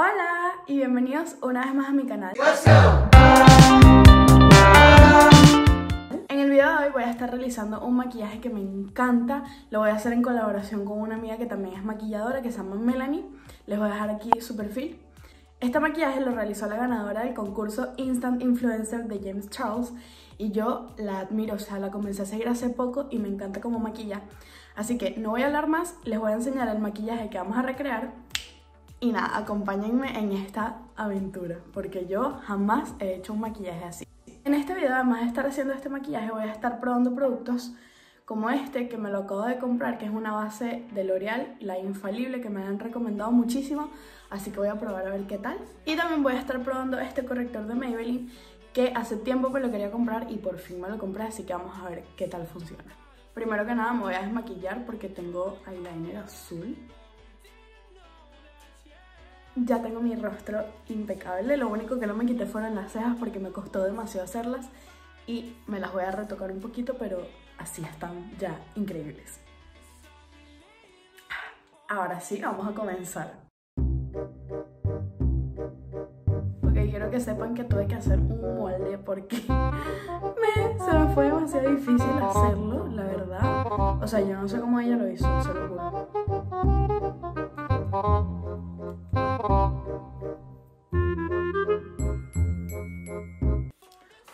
Hola y bienvenidos una vez más a mi canal. En el video de hoy voy a estar realizando un maquillaje que me encanta. Lo voy a hacer en colaboración con una amiga que también es maquilladora que se llama Melanie. Les voy a dejar aquí su perfil. Este maquillaje lo realizó la ganadora del concurso Instant Influencer de James Charles y yo la admiro, o sea, la comencé a seguir hace poco y me encanta cómo maquilla. Así que no voy a hablar más, les voy a enseñar el maquillaje que vamos a recrear y nada, acompáñenme en esta aventura porque yo jamás he hecho un maquillaje así. En este video, además de estar haciendo este maquillaje, voy a estar probando productos como este que me lo acabo de comprar, que es una base de L'Oreal, la infalible, que me han recomendado muchísimo, así que voy a probar a ver qué tal. Y también voy a estar probando este corrector de Maybelline, que hace tiempo me lo quería comprar y por fin me lo compré, así que vamos a ver qué tal funciona. Primero que nada me voy a desmaquillar porque tengo eyeliner azul. Ya tengo mi rostro impecable, lo único que no me quité fueron las cejas porque me costó demasiado hacerlas y me las voy a retocar un poquito, pero así están ya increíbles. Ahora sí, vamos a comenzar. Ok, quiero que sepan que tuve que hacer un molde porque se me fue demasiado difícil hacerlo, la verdad. O sea, yo no sé cómo ella lo hizo, se lo juro.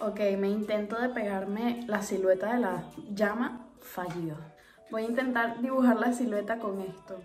Ok, me intento de pegarme la silueta de la llama fallido. Voy a intentar dibujar la silueta con esto.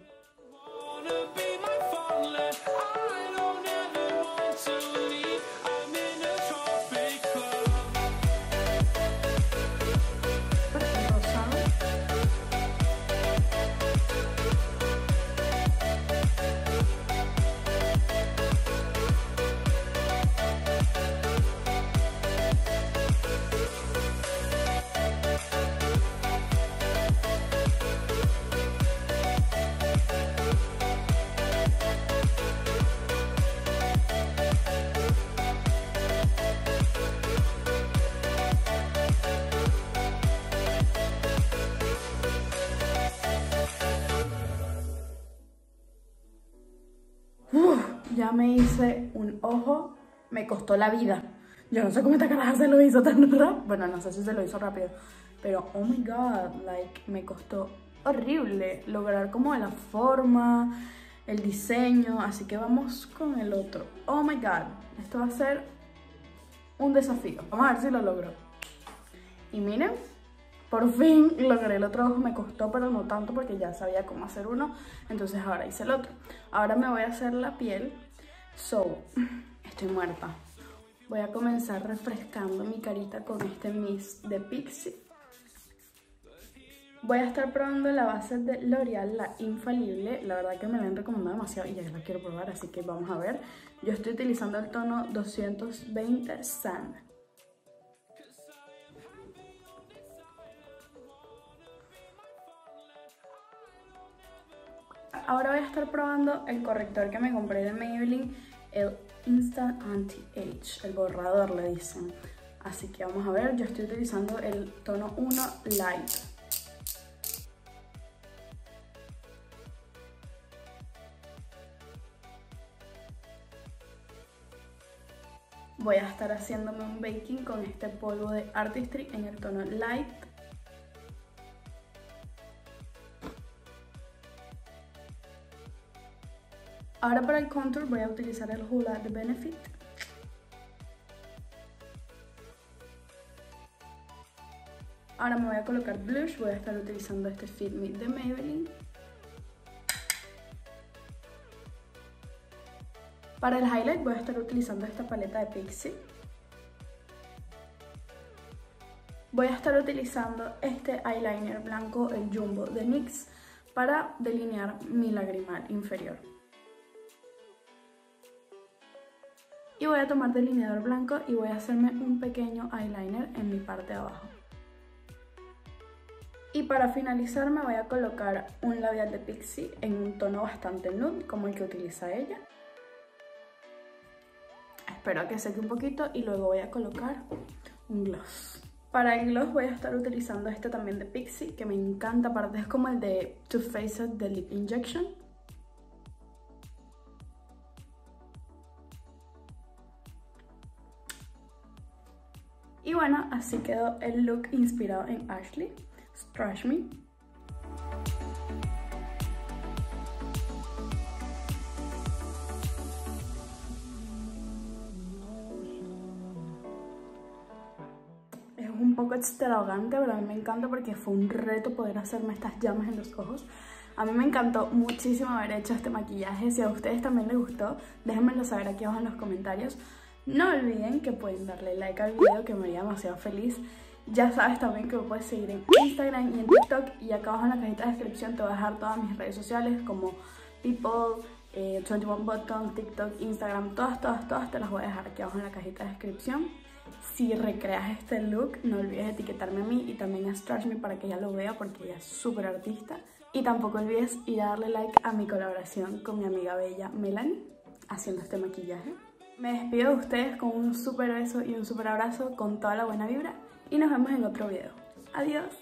Ya me hice un ojo, me costó la vida. Yo no sé cómo esta caraja se lo hizo tan rápido. Bueno, no sé si se lo hizo rápido. Pero, oh my god, like, me costó horrible lograr como la forma, el diseño. Así que vamos con el otro. Oh my god, esto va a ser un desafío. Vamos a ver si lo logro. Y miren, por fin logré el otro ojo, me costó pero no tanto porque ya sabía cómo hacer uno, entonces ahora hice el otro. Ahora me voy a hacer la piel, so, estoy muerta. Voy a comenzar refrescando mi carita con este mist de Pixie. Voy a estar probando la base de L'Oreal, la infalible. La verdad que me la han recomendado demasiado y ya la quiero probar, así que vamos a ver. Yo estoy utilizando el tono 220 Sand. Ahora voy a estar probando el corrector que me compré de Maybelline, el Instant Anti-Age, el borrador le dicen. Así que vamos a ver, yo estoy utilizando el tono 1 Light. Voy a estar haciéndome un baking con este polvo de Artistry en el tono Light. Ahora para el contour voy a utilizar el Hula de Benefit. Ahora me voy a colocar blush, voy a estar utilizando este Fit Me de Maybelline. Para el highlight voy a estar utilizando esta paleta de Pixie. Voy a estar utilizando este eyeliner blanco, el Jumbo de NYX, para delinear mi lagrimal inferior. Y voy a tomar delineador blanco y voy a hacerme un pequeño eyeliner en mi parte de abajo. Y para finalizar me voy a colocar un labial de Pixie en un tono bastante nude, como el que utiliza ella. Espero que seque un poquito y luego voy a colocar un gloss. Para el gloss voy a estar utilizando este también de Pixie, que me encanta, aparte es como el de Too Faced de Lip Injection. Y bueno, así quedó el look inspirado en Ashley, Strash Me. Es un poco extravagante, pero a mí me encanta porque fue un reto poder hacerme estas llamas en los ojos. A mí me encantó muchísimo haber hecho este maquillaje. Si a ustedes también les gustó, déjenmelo saber aquí abajo en los comentarios. No olviden que pueden darle like al video, que me haría demasiado feliz. Ya sabes también que me puedes seguir en Instagram y en TikTok. Y acá abajo en la cajita de descripción te voy a dejar todas mis redes sociales como People, 21 eh, Buttons, TikTok, Instagram. Todas, todas, todas te las voy a dejar aquí abajo en la cajita de descripción. Si recreas este look, no olvides etiquetarme a mí y también a Strash Me para que ella lo vea porque ella es súper artista. Y tampoco olvides ir a darle like a mi colaboración con mi amiga bella Melanie haciendo este maquillaje. Me despido de ustedes con un super beso y un super abrazo con toda la buena vibra y nos vemos en otro video. Adiós.